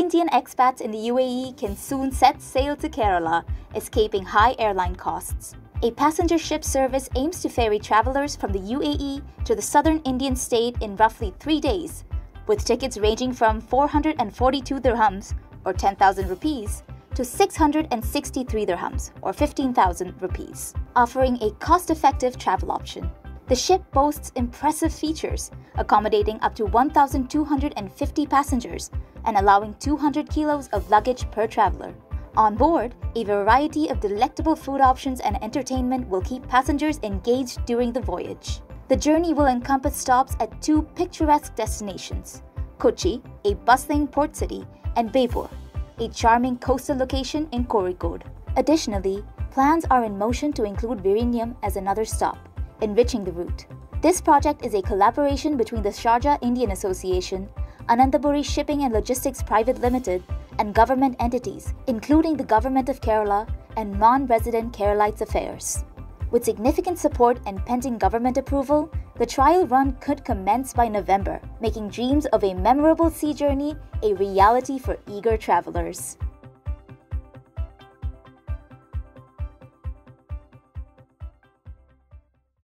Indian expats in the UAE can soon set sail to Kerala, escaping high airline costs. A passenger ship service aims to ferry travelers from the UAE to the southern Indian state in roughly three days, with tickets ranging from 442 dirhams, or 10,000 rupees, to 663 dirhams, or 15,000 rupees, offering a cost effective travel option. The ship boasts impressive features, accommodating up to 1,250 passengers and allowing 200 kilos of luggage per traveler. On board, a variety of delectable food options and entertainment will keep passengers engaged during the voyage. The journey will encompass stops at two picturesque destinations Kochi, a bustling port city, and Beypore, a charming coastal location in Kozhikode. Additionally, plans are in motion to include Vizhinjam as another stop enriching the route. This project is a collaboration between the Sharjah Indian Association, Anantapuri Shipping and Logistics Private Limited, and government entities, including the Government of Kerala and non resident Keralites Affairs. With significant support and pending government approval, the trial run could commence by November, making dreams of a memorable sea journey a reality for eager travelers.